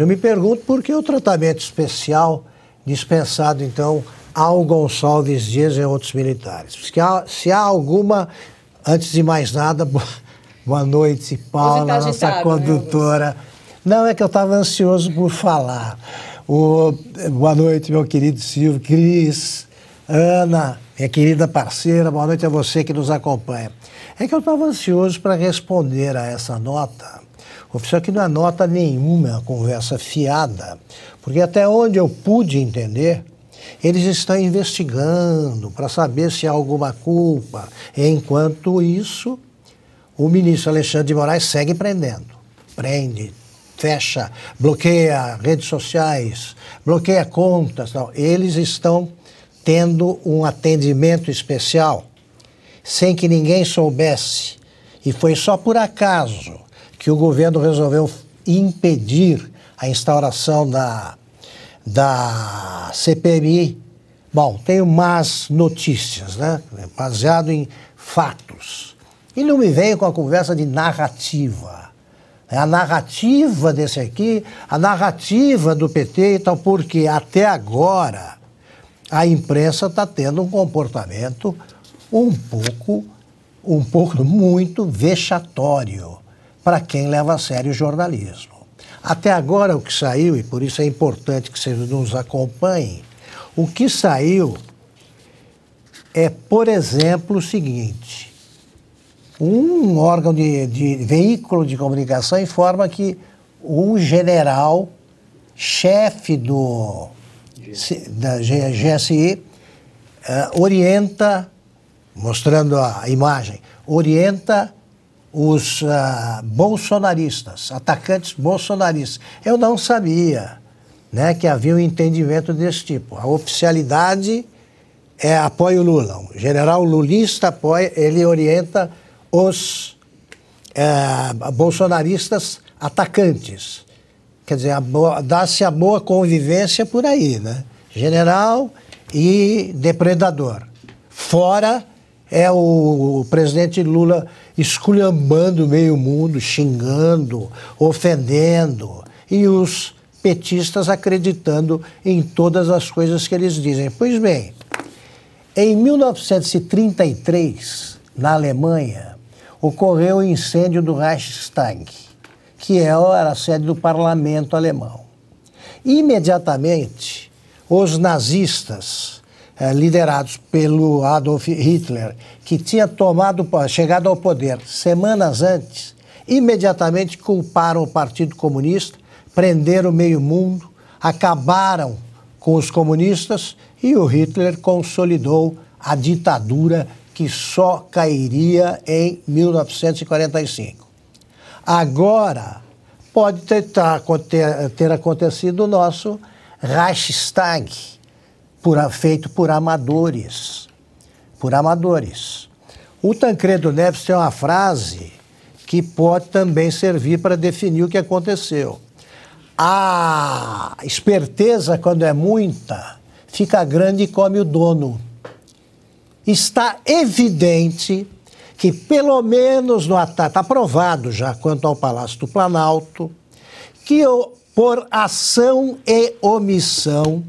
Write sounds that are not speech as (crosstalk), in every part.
Eu me pergunto por que o tratamento especial dispensado, então, ao Gonçalves Dias e a outros militares. Se há, se há alguma, antes de mais nada, (laughs) boa noite, Paula, tá nossa né, condutora. Né, Não, é que eu estava ansioso por falar. O, boa noite, meu querido Silvio, Cris, Ana, minha querida parceira, boa noite a você que nos acompanha. É que eu estava ansioso para responder a essa nota. Oficial que não é nota nenhuma, uma conversa fiada, porque até onde eu pude entender, eles estão investigando para saber se há alguma culpa. Enquanto isso, o ministro Alexandre de Moraes segue prendendo. Prende, fecha, bloqueia redes sociais, bloqueia contas. Tal. Eles estão tendo um atendimento especial sem que ninguém soubesse. E foi só por acaso que o governo resolveu impedir a instauração da da CPMI. Bom, tenho más notícias, né? Baseado em fatos. E não me venho com a conversa de narrativa. A narrativa desse aqui, a narrativa do PT e tal, porque até agora a imprensa está tendo um comportamento um pouco, um pouco muito vexatório para quem leva a sério o jornalismo. Até agora, o que saiu, e por isso é importante que vocês nos acompanhem, o que saiu é, por exemplo, o seguinte: um órgão de, de veículo de comunicação informa que um general, chefe do da GSI, uh, eh, orienta, mostrando a imagem, orienta os uh, bolsonaristas, atacantes bolsonaristas. Eu não sabia né, que havia um entendimento desse tipo. A oficialidade é apoia o Lula. O general lulista apoia, ele orienta os uh, bolsonaristas atacantes. Quer dizer, dá-se a boa convivência por aí, né? General e depredador. Fora é o, presidente Lula esculhambando meio mundo, xingando, ofendendo, e os petistas acreditando em todas as coisas que eles dizem. Pois bem, em 1933, na Alemanha, ocorreu o incêndio do Reichstag, que era a sede do parlamento alemão. Imediatamente, os nazistas eh, liderados pelo Adolf Hitler, que tinha tomado, chegado ao poder semanas antes, imediatamente culparam o Partido Comunista, prenderam meio mundo, acabaram com os comunistas e o Hitler consolidou a ditadura que só cairia em 1945. Agora, pode ter, ter, ter acontecido o nosso Reichstag, por, feito por amadores. Por amadores. O Tancredo Neves tem uma frase que pode também servir para definir o que aconteceu. A esperteza, quando é muita, fica grande e come o dono. Está evidente que, pelo menos no ataque, está provado já quanto ao Palácio do Planalto, que por ação e omissão,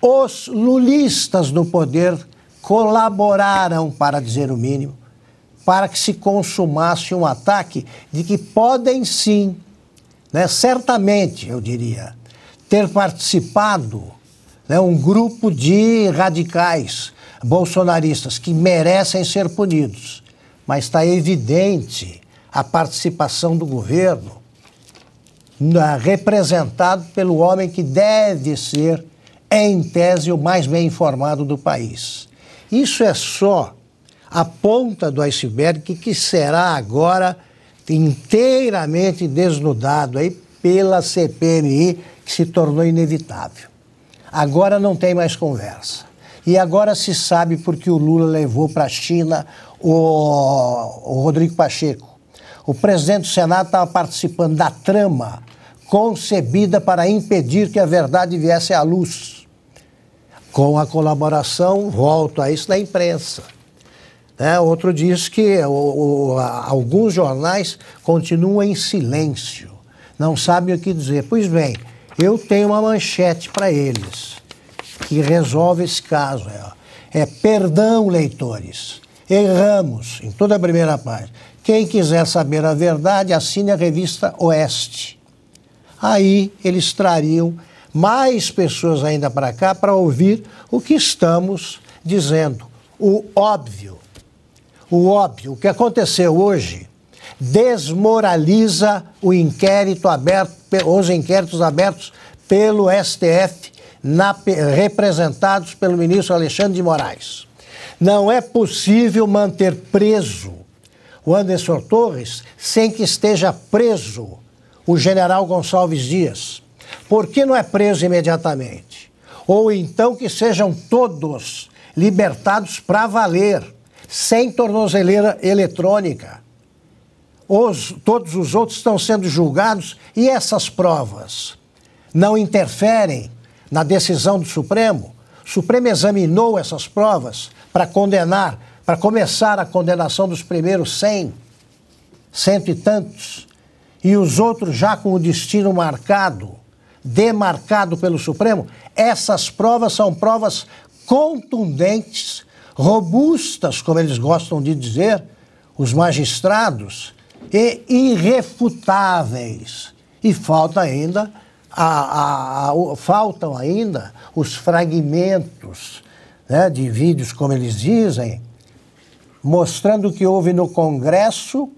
os lulistas no poder colaboraram, para dizer o mínimo, para que se consumasse um ataque de que podem sim, né, certamente, eu diria, ter participado né, um grupo de radicais bolsonaristas que merecem ser punidos. Mas está evidente a participação do governo, né, representado pelo homem que deve ser é, em tese, o mais bem informado do país. Isso é só a ponta do iceberg que será agora inteiramente desnudado aí pela CPMI, que se tornou inevitável. Agora não tem mais conversa. E agora se sabe porque o Lula levou para a China o, o Rodrigo Pacheco. O presidente do Senado estava participando da trama concebida para impedir que a verdade viesse à luz com a colaboração, volto a isso, da imprensa. É, outro diz que o, o, alguns jornais continuam em silêncio, não sabem o que dizer. Pois bem, eu tenho uma manchete para eles que resolve esse caso. É, é perdão, leitores. Erramos, em toda a primeira página. Quem quiser saber a verdade, assine a revista Oeste. Aí eles trariam mais pessoas ainda para cá para ouvir o que estamos dizendo. O óbvio. O óbvio. O que aconteceu hoje desmoraliza o inquérito aberto, os inquéritos abertos pelo STF, na, representados pelo ministro Alexandre de Moraes. Não é possível manter preso o Anderson Torres sem que esteja preso o general Gonçalves Dias. Por que não é preso imediatamente? Ou então que sejam todos libertados para valer, sem tornozeleira eletrônica. Os, todos os outros estão sendo julgados e essas provas não interferem na decisão do Supremo? O Supremo examinou essas provas para condenar, para começar a condenação dos primeiros cem, cento e tantos, e os outros já com o destino marcado, demarcado pelo Supremo. Essas provas são provas contundentes, robustas, como eles gostam de dizer, os magistrados, e irrefutáveis. E falta ainda a, a, a, faltam ainda os fragmentos né, de vídeos, como eles dizem, mostrando o que houve no Congresso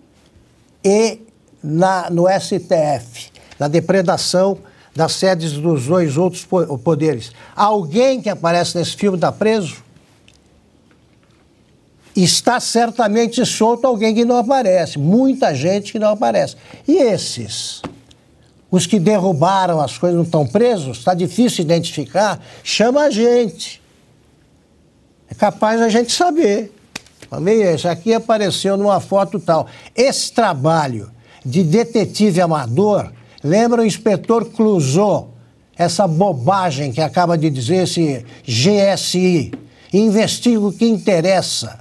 e na, no STF, na depredação das sedes dos dois outros poderes. Alguém que aparece nesse filme está preso? Está certamente solto alguém que não aparece, muita gente que não aparece. E esses? Os que derrubaram as coisas não estão presos? Está difícil identificar? Chama a gente. É capaz a gente saber. Esse aqui apareceu numa foto tal. Esse trabalho de detetive amador, lembra o inspetor Clouseau, essa bobagem que acaba de dizer esse GSI, investiga o que interessa.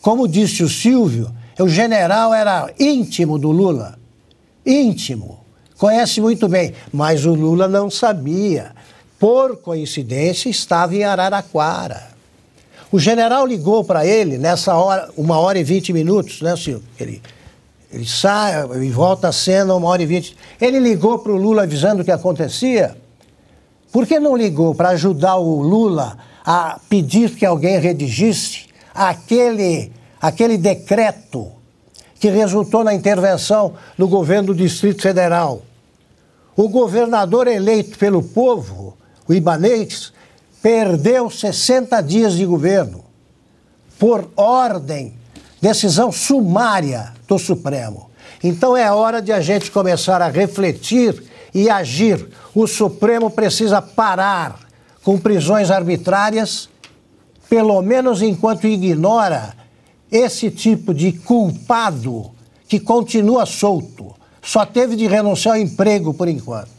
Como disse o Silvio, o general era íntimo do Lula, íntimo, conhece muito bem, mas o Lula não sabia. Por coincidência, estava em Araraquara. O general ligou para ele nessa hora, uma hora e vinte minutos, né, Silvio? Ele ele sai e volta a cena uma hora e vinte. Ele ligou para o Lula avisando o que acontecia. Por que não ligou para ajudar o Lula a pedir que alguém redigisse aquele, aquele decreto que resultou na intervenção do governo do Distrito Federal? O governador eleito pelo povo, o Ibanês, perdeu 60 dias de governo por ordem decisão sumária do Supremo. Então é hora de a gente começar a refletir e agir. O Supremo precisa parar com prisões arbitrárias, pelo menos enquanto ignora esse tipo de culpado que continua solto. Só teve de renunciar ao emprego por enquanto.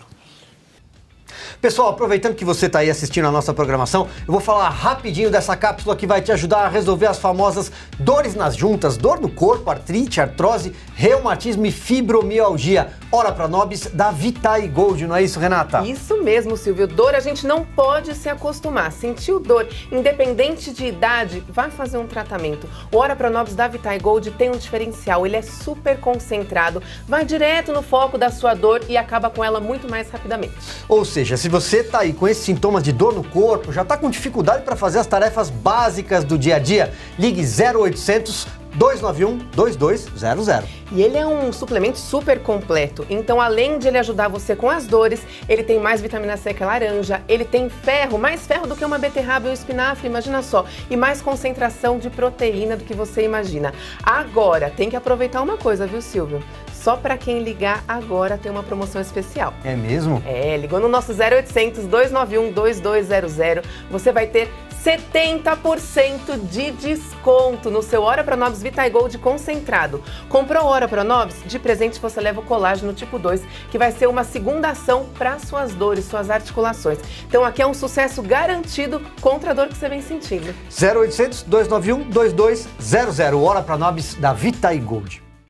Pessoal, aproveitando que você está aí assistindo a nossa programação, eu vou falar rapidinho dessa cápsula que vai te ajudar a resolver as famosas dores nas juntas, dor no corpo, artrite, artrose, reumatismo e fibromialgia. Ora para nobis da Vitae Gold, não é isso, Renata? Isso mesmo, Silvio. Dor a gente não pode se acostumar. Sentiu dor, independente de idade, vai fazer um tratamento. O Ora para nobis da Vitae Gold tem um diferencial, ele é super concentrado, vai direto no foco da sua dor e acaba com ela muito mais rapidamente. Ou seja, se você está aí com esses sintomas de dor no corpo, já está com dificuldade para fazer as tarefas básicas do dia a dia, ligue 0800 291 2200. E ele é um suplemento super completo. Então, além de ele ajudar você com as dores, ele tem mais vitamina C que a laranja, ele tem ferro, mais ferro do que uma beterraba e um espinafre, imagina só, e mais concentração de proteína do que você imagina. Agora, tem que aproveitar uma coisa, viu, Silvio? Só para quem ligar agora tem uma promoção especial. É mesmo? É, ligou no nosso 0800 291 2200. Você vai ter 70% de desconto no seu Hora Pronobis Vitae Gold concentrado. Comprou Hora Pronobis? De presente você leva o colágeno tipo 2, que vai ser uma segunda ação para suas dores, suas articulações. Então aqui é um sucesso garantido contra a dor que você vem sentindo. 0800 291 2200 Hora Pronobis da Vitae Gold.